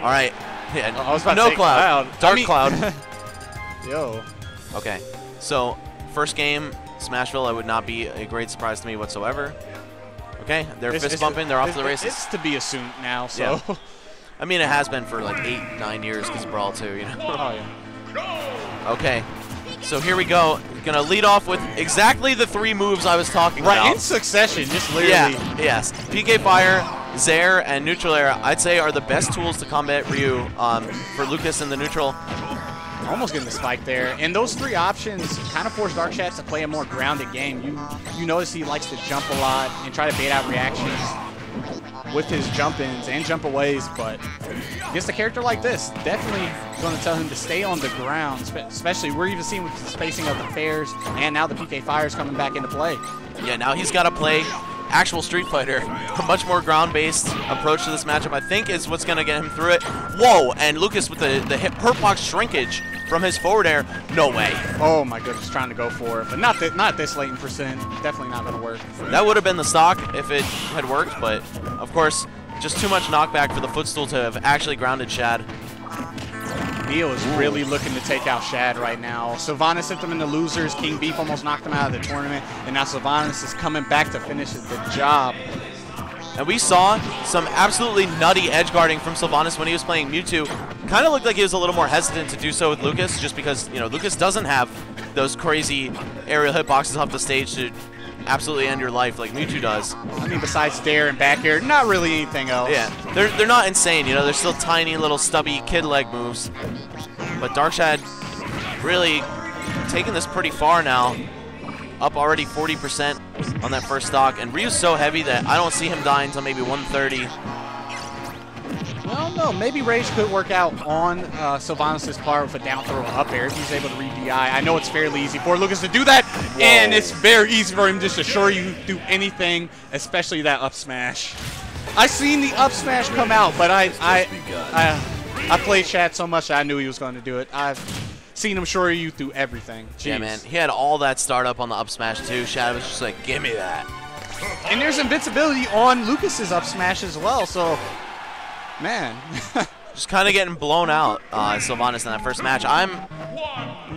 All right. Yeah, I was about no to say cloud. cloud. Dark I mean- cloud. Yo. Okay. So, first game, Smashville, it would not be a great surprise to me whatsoever. Okay, they're It's- fist it's- bumping. They're off to the races. It's to be assumed now, so. Yeah. I mean, it has been for like eight, nine years because of Brawl 2, you know. oh, yeah. okay. So here we go. Gonna lead off with exactly the three moves I was talking Right, about. in succession, just literally. Yeah, yes. PK Fire, Zair, and Neutral Air, I'd say are the best tools to combat Ryu um, for Lucas in the neutral. Almost getting the spike there. And those three options kind of force Darkshad to play a more grounded game. You you notice he likes to jump a lot and try to bait out reactions with his jump ins and jump aways, but against a character like this, definitely going to tell him to stay on the ground, especially we're even seeing with the spacing of the fairs and now the PK Fires coming back into play. Yeah, now he's got to play actual Street Fighter. A much more ground-based approach to this matchup, I think, is what's going to get him through it. Whoa, and Lucas with the, the hip hurt box shrinkage from his forward air. No way. Oh my goodness, trying to go for it, but not th not this late in percent. Definitely not going to work. That would have been the stock if it had worked, but of course, just too much knockback for the footstool to have actually grounded Shad. Neil is really looking to take out Shad right now. Cilvanis sent them into losers. King Beef almost knocked him out of the tournament. And now Cilvanis is coming back to finish the job. And we saw some absolutely nutty edge guarding from Cilvanis when he was playing Mewtwo. Kind of looked like he was a little more hesitant to do so with Lucas, just because, you know, Lucas doesn't have those crazy aerial hitboxes off the stage to absolutely end your life like Mewtwo does. I mean, besides dair and back air, not really anything else. Yeah, they're, they're not insane, you know, they're still tiny little stubby kid leg moves. But Darkshad really taking this pretty far now. Up already 40% on that first stock. And Ryu's so heavy that I don't see him dying until maybe 130. Well, no, maybe Rage could work out on uh, Cilvanis' part with a down throw up air if he's able to read DI. I know it's fairly easy for Lucas to do that, and it's very easy for him just to assure you do anything, especially that up smash. I seen the up smash come out, but I I I, I played Shad so much that I knew he was going to do it. I've seen him assure you through everything. Yeah, man. He had all that startup on the up smash, too. Shad was just like, give me that. And there's invincibility on Lucas's up smash as well, so man. Just kind of getting blown out, uh, Cilvanis, in that first match. I'm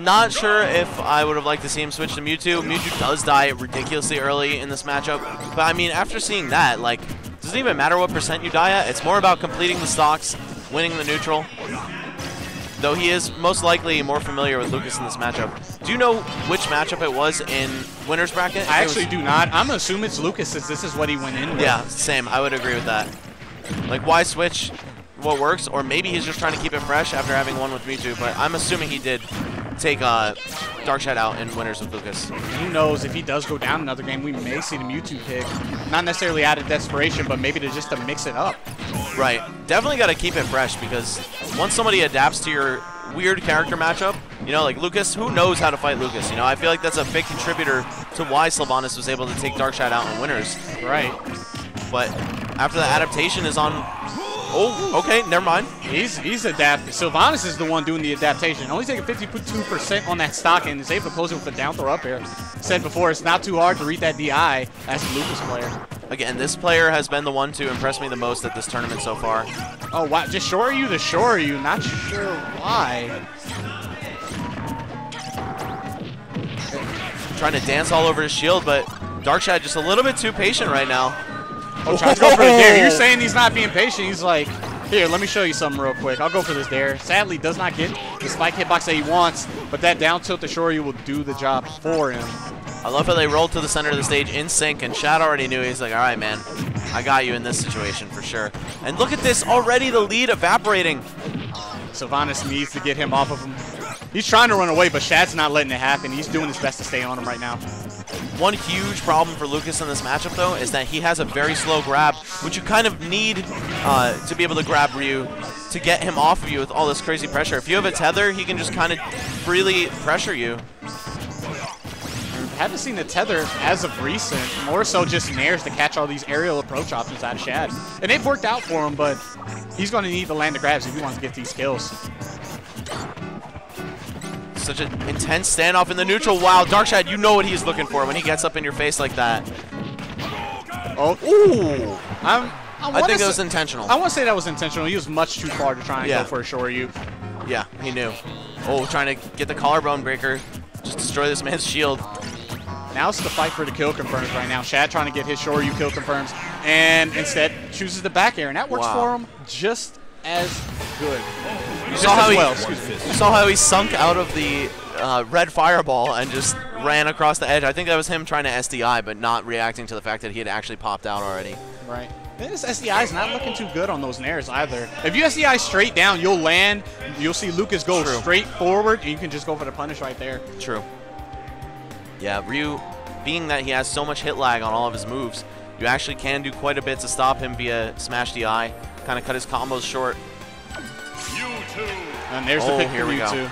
not sure if I would have liked to see him switch to Mewtwo. Mewtwo does die ridiculously early in this matchup. But, I mean, after seeing that, like, doesn't even matter what percent you die at. It's more about completing the stocks, winning the neutral. Though he is most likely more familiar with Lucas in this matchup. Do you know which matchup it was in winner's bracket? I actually do not. I'm gonna assume it's Lucas since this is what he went in with. Yeah, same. I would agree with that. Like, why switch what works? Or maybe he's just trying to keep it fresh after having one with Mewtwo. But I'm assuming he did take uh, Darkshad out in winners with Lucas. Who knows if he does go down another game, we may see the Mewtwo pick. Not necessarily out of desperation, but maybe to just to mix it up. Right. Definitely got to keep it fresh because once somebody adapts to your weird character matchup, you know, like Lucas, who knows how to fight Lucas? You know, I feel like that's a big contributor to why Cilvanis was able to take Darkshad out in winners. Right. But after the adaptation is on. Oh, okay, never mind. He's he's adapted. Cilvanis is the one doing the adaptation. Only taking 52% on that stock and is able to close it with a down throw up air. Said before, it's not too hard to read that DI as a Lucas player. Again, this player has been the one to impress me the most at this tournament so far. Oh, wow. Just Shoryu to Shoryu. Not sure why. Trying to dance all over his shield, but Darkshad just a little bit too patient right now. Oh, trying to go for the dair. You're saying he's not being patient. He's like, here, let me show you something real quick. I'll go for this dair. Sadly, does not get the spike hitbox that he wants, but that down tilt to Shoryu will do the job for him. I love how they rolled to the center of the stage in sync, and Shad already knew. He's like, all right, man, I got you in this situation for sure. And look at this, already the lead evaporating. Cilvanis needs to get him off of him. He's trying to run away, but Shad's not letting it happen. He's doing his best to stay on him right now. One huge problem for Lucas in this matchup, though, is that he has a very slow grab, which you kind of need uh, to be able to grab Ryu to get him off of you with all this crazy pressure. If you have a tether, he can just kind of freely pressure you. haven't seen the tether as of recent. More so just Nairs to catch all these aerial approach options out of Shad. And they've worked out for him, but he's going to need to land the grabs if he wants to get these kills. Such an intense standoff in the neutral. Wow, Darkshad, you know what he's looking for when he gets up in your face like that. Oh, ooh! I'm I, think it was intentional. I want to say that was intentional. He was much too far to try and Yeah. go for a Shoryu. Yeah, he knew. Oh, trying to get the collarbone breaker. Just destroy this man's shield. Now it's the fight for the kill confirms right now. Shad trying to get his Shoryu kill confirms, and instead chooses the back air, and that works Wow. for him just as good. You saw how he, well, you saw how he sunk out of the uh, red fireball and just ran across the edge. I think that was him trying to SDI, but not reacting to the fact that he had actually popped out already. Right. This SDI is not looking too good on those nairs either. If you SDI straight down, you'll land. You'll see Lucas go True. straight forward, and you can just go for the punish right there. True. Yeah, Ryu, being that he has so much hit lag on all of his moves, you actually can do quite a bit to stop him via smash DI, kind of cut his combos short. And there's Oh, the pick for here we go. Mewtwo.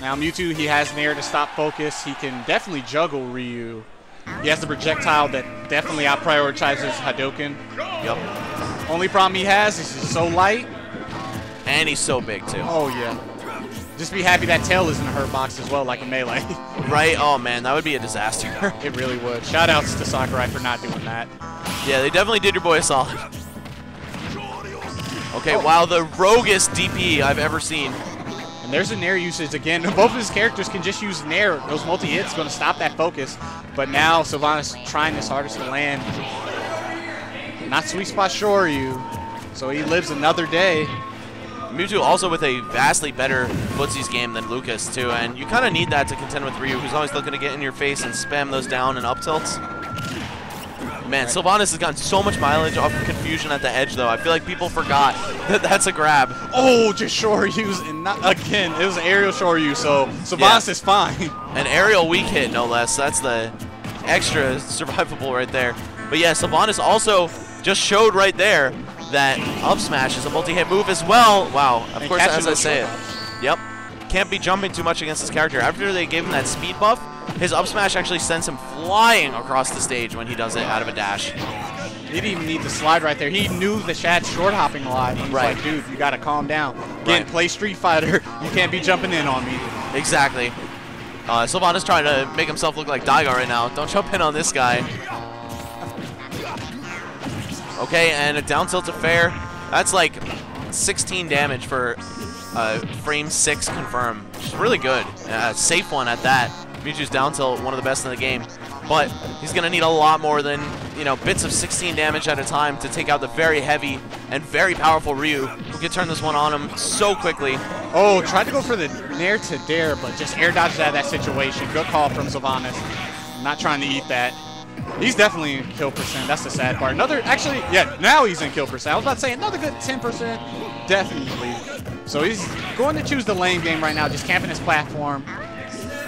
Now Mewtwo, he has Nair to stop focus. He can definitely juggle Ryu. He has the projectile that definitely out prioritizes Hadoken. Yep. Only problem he has is he's so light. And he's so big, too. Oh yeah. Just be happy that tail isn't a hurt box as well, like a melee. Right? Oh, man, that would be a disaster. it really would. Shout outs to Sakurai for not doing that. yeah, they definitely did your boy a solid. Okay, wow, the roguest DP I've ever seen. And there's a Nair usage again. Both of his characters can just use Nair. Those multi-hits going to stop that focus. But now Cilvanis trying his hardest to land. Not sweet spot Shoryu. So he lives another day. Mewtwo also with a vastly better footsies game than Lucas, too, and you kind of need that to contend with Ryu, who's always looking to get in your face and spam those down and up tilts. Man, Cilvanis has gotten so much mileage off of confusion at the edge, though. I feel like people forgot that that's a grab. Oh, just Shoryu's and not again. It was an aerial Shoryu, so Cilvanis Yeah. is fine. An aerial weak hit, no less. That's the extra survivable right there. But yeah, Cilvanis also just showed right there that up smash is a multi-hit move as well. Wow, of And course, as I say it. Yep. Can't be jumping too much against his character. After they gave him that speed buff, his up smash actually sends him flying across the stage when he does it out of a dash. He didn't even need to slide right there. He knew the Shad short hopping a lot. He was Right. like, dude, you got to calm down. Again, Right. play Street Fighter. You can't be jumping in on me. Exactly. Uh, Cilvanis trying to make himself look like Daigo right now. Don't jump in on this guy. Okay, and a down tilt to fair. That's like 16 damage for uh, frame 6 confirm, which is really good. Uh, safe one at that. Mewtwo's down tilt, one of the best in the game. But he's going to need a lot more than, you know, bits of 16 damage at a time to take out the very heavy and very powerful Ryu, who can turn this one on him so quickly. Oh, tried to go for the Nair to Dair, but just air dodged out of that situation. Good call from Cilvanis. Not trying to eat that. He's definitely in kill percent. That's the sad part. Another, actually, yeah, now he's in kill percent. I was about to say another good 10%. Definitely. So he's going to choose the lane game right now, just camping his platform.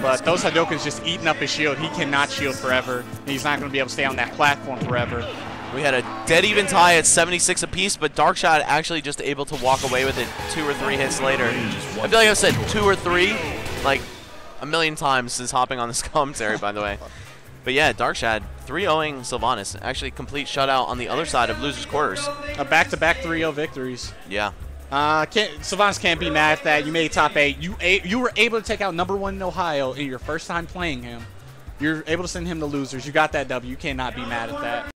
But those Hadokens just eating up his shield. He cannot shield forever. He's not going to be able to stay on that platform forever. We had a dead even tie at 76 apiece, but Darkshad actually just able to walk away with it two or three hits later. I feel like I've said two or three, like a million times since hopping on this commentary, by the way. But yeah, Darkshad 3-0ing Cilvanis. Actually complete shutout on the other side of loser's quarters. A back-to-back 3-0 victories. Yeah. Uh, can't, can't be mad at that. You made top eight. You you were able to take out number one in Ohio in your first time playing him. You're able to send him to losers. You got that W. You cannot be mad at that.